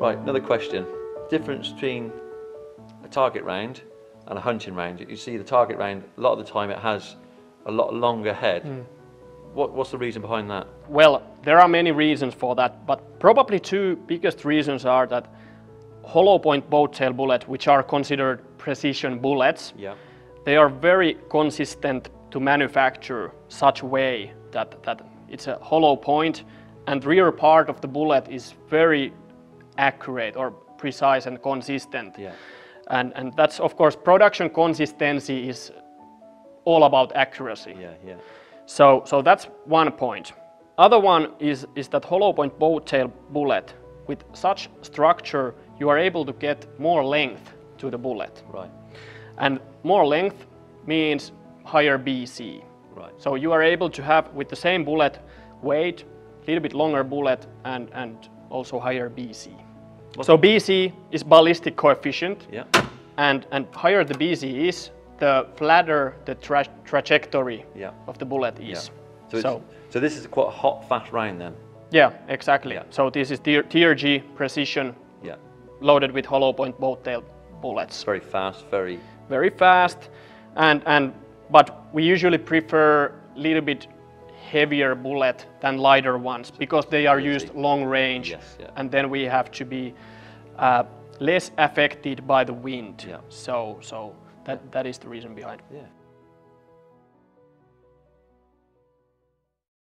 Right, another question. Difference between a target round and a hunting round. You see the target round, a lot of the time it has a lot longer head. Hmm. What, what's the reason behind that? Well, there are many reasons for that, but probably two biggest reasons are that hollow point boat tail bullet, which are considered precision bullets, Yeah. they are very consistent to manufacture such way that, that it's a hollow point and rear part of the bullet is very accurate or precise and consistent. Yeah. And, and that's of course production consistency is all about accuracy. Yeah, yeah. So, so that's one point. Other one is, is that hollow point boat tail bullet. With such structure, you are able to get more length to the bullet. Right, And more length means higher BC. right. So you are able to have with the same bullet weight, a little bit longer bullet and, and also higher BC. So BC is ballistic coefficient Yeah, and, and higher the BC is, the flatter the tra- trajectory Yeah. of the bullet yeah. is. So, So- so this is quite a hot, fast round then? Yeah, exactly. Yeah. So this is TR- TRG precision Yeah. loaded with hollow point boat tail bullets. Very fast, very, Very fast, and and but we usually prefer a little bit heavier bullet than lighter ones because they are used long range, Yes, yeah. and then we have to be uh, less affected by the wind. Yeah. So so that that is the reason behind. yeah.